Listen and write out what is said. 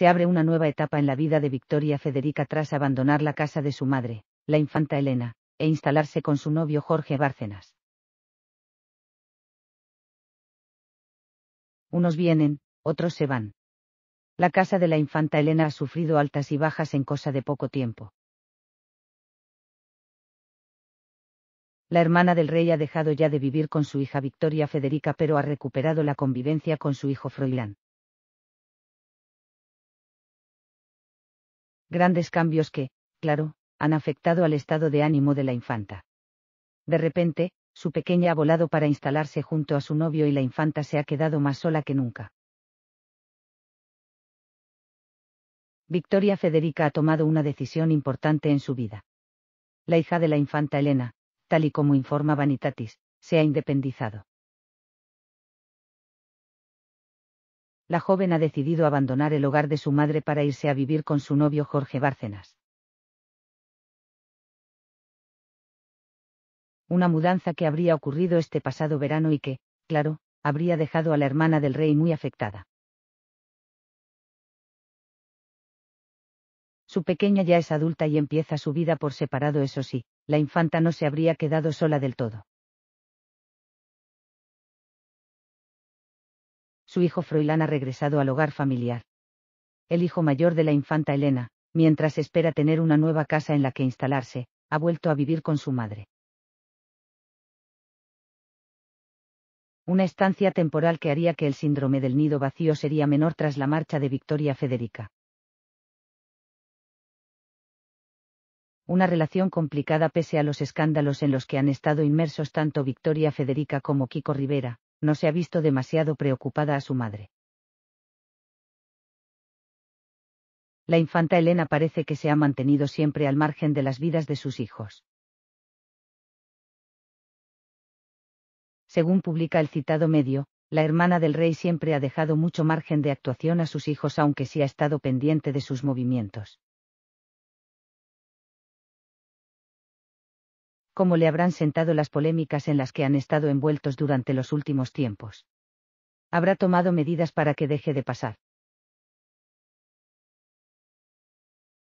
se abre una nueva etapa en la vida de Victoria Federica tras abandonar la casa de su madre, la infanta Elena, e instalarse con su novio Jorge Bárcenas. Unos vienen, otros se van. La casa de la infanta Elena ha sufrido altas y bajas en cosa de poco tiempo. La hermana del rey ha dejado ya de vivir con su hija Victoria Federica pero ha recuperado la convivencia con su hijo Froilán. Grandes cambios que, claro, han afectado al estado de ánimo de la infanta. De repente, su pequeña ha volado para instalarse junto a su novio y la infanta se ha quedado más sola que nunca. Victoria Federica ha tomado una decisión importante en su vida. La hija de la infanta Elena, tal y como informa Vanitatis, se ha independizado. La joven ha decidido abandonar el hogar de su madre para irse a vivir con su novio Jorge Bárcenas. Una mudanza que habría ocurrido este pasado verano y que, claro, habría dejado a la hermana del rey muy afectada. Su pequeña ya es adulta y empieza su vida por separado, eso sí, la infanta no se habría quedado sola del todo. Su hijo Froilán ha regresado al hogar familiar. El hijo mayor de la infanta Elena, mientras espera tener una nueva casa en la que instalarse, ha vuelto a vivir con su madre. Una estancia temporal que haría que el síndrome del nido vacío sería menor tras la marcha de Victoria Federica. una relación complicada pese a los escándalos en los que han estado inmersos tanto Victoria Federica como Kiko Rivera, no se ha visto demasiado preocupada a su madre. La infanta Elena parece que se ha mantenido siempre al margen de las vidas de sus hijos. Según publica el citado medio, la hermana del rey siempre ha dejado mucho margen de actuación a sus hijos aunque sí ha estado pendiente de sus movimientos. Cómo le habrán sentado las polémicas en las que han estado envueltos durante los últimos tiempos. Habrá tomado medidas para que deje de pasar.